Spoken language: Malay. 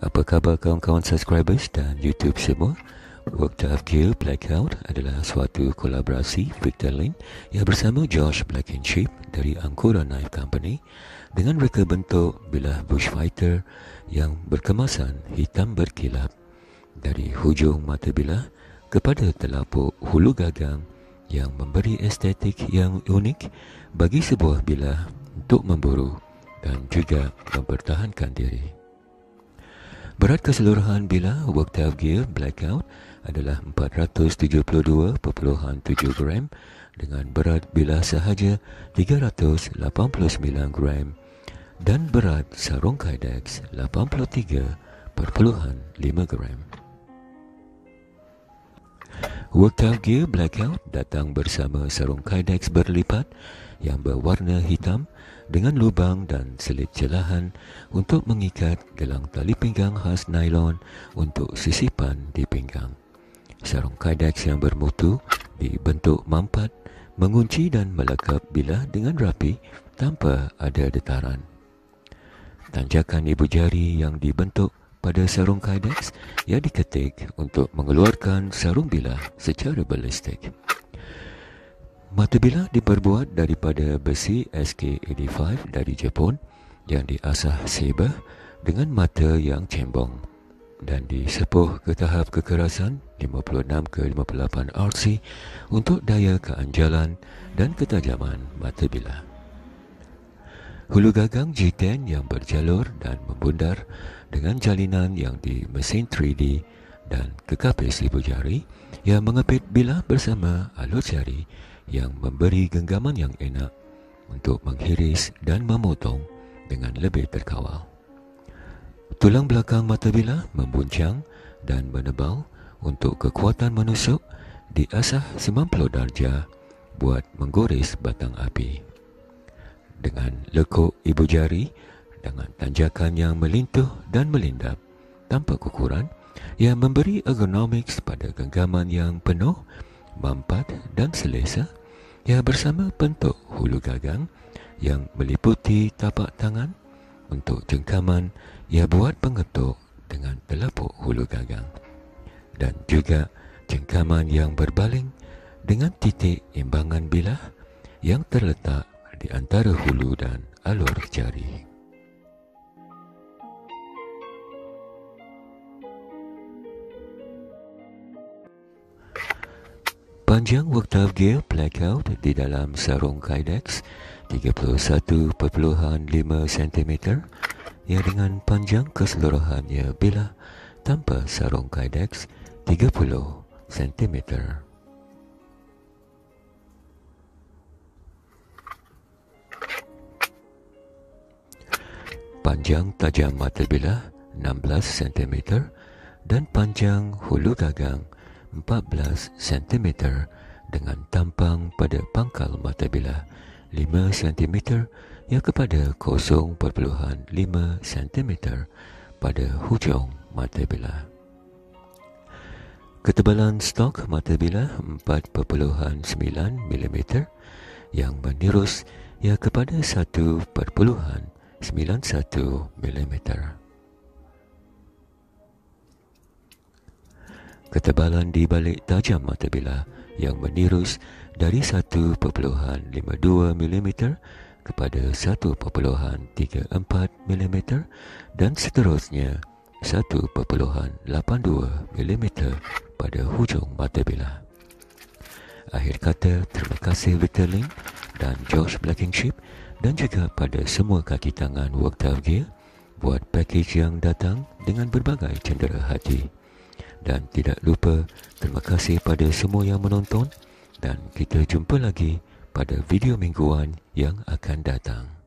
Apa khabar kawan-kawan subscribers dan YouTube semua? Worked Up Gear Blackout adalah suatu kolaborasi Victor Lin yang bersama Josh Black Sheep dari Angkura Knife Company dengan reka bentuk bilah bushfighter yang berkemasan hitam berkilap dari hujung mata bilah kepada telapuk hulu gagang yang memberi estetik yang unik bagi sebuah bilah untuk memburu dan juga mempertahankan diri. Berat keseluruhan bila Worktail Gear Blackout adalah 472.7 gram dengan berat bila sahaja 389 gram dan berat sarung Kydex 83.5 gram. Worktail Gear Blackout datang bersama sarung Kydex berlipat yang berwarna hitam dengan lubang dan selit celahan untuk mengikat gelang tali pinggang khas nylon untuk sisipan di pinggang. Sarung kydex yang bermutu dibentuk mampat, mengunci dan melekap bilah dengan rapi tanpa ada detaran. Tanjakan ibu jari yang dibentuk pada sarung kydex ia diketik untuk mengeluarkan sarung bilah secara balistik. Mata bilah diperbuat daripada besi SK85 dari Jepun yang diasah Saber dengan mata yang cembong dan disepuh ke tahap kekerasan 56 ke 58 RC untuk daya keanjalan dan ketajaman mata bilah. Hulu gagang G10 yang berjalur dan membundar dengan jalinan yang di mesin 3D dan kekapis ibu jari yang mengepit bilah bersama alut jari yang memberi genggaman yang enak untuk menghiris dan memotong dengan lebih terkawal. Tulang belakang mata bilah membuncang dan menebal untuk kekuatan menusuk di asah 90 darjah buat menggores batang api. Dengan lekuk ibu jari dengan tanjakan yang melintuh dan melindap tanpa kukuran yang memberi ergonomics pada genggaman yang penuh, mampat dan selesa ia bersama bentuk hulu gagang yang meliputi tapak tangan untuk jengkaman ia buat pengetuk dengan telapuk hulu gagang dan juga jengkaman yang berbaling dengan titik imbangan bilah yang terletak di antara hulu dan alur jari. Panjang Octave Gear Blackout di dalam sarung Kydex 31.5 cm yang dengan panjang keseluruhannya bila tanpa sarung Kydex 30 cm. Panjang tajam mata bilah 16 cm dan panjang hulu gagang 14 cm dengan tampang pada pangkal mata bilah 5 cm yang kepada 0.5 cm pada hujung mata bilah. Ketebalan stok mata bilah 4.9 mm yang menirus ia kepada 1.91. ketebalan di balik tajam mata bilah yang menirus dari 1.52 mm kepada 1.34 mm dan seterusnya 1.82 mm pada hujung mata bilah. Akhir kata, terima kasih Victor Lim dan Josh Blackingship dan juga pada semua kaki tangan Worktail Gear buat package yang datang dengan berbagai cendera hati. Dan tidak lupa terima kasih pada semua yang menonton dan kita jumpa lagi pada video mingguan yang akan datang.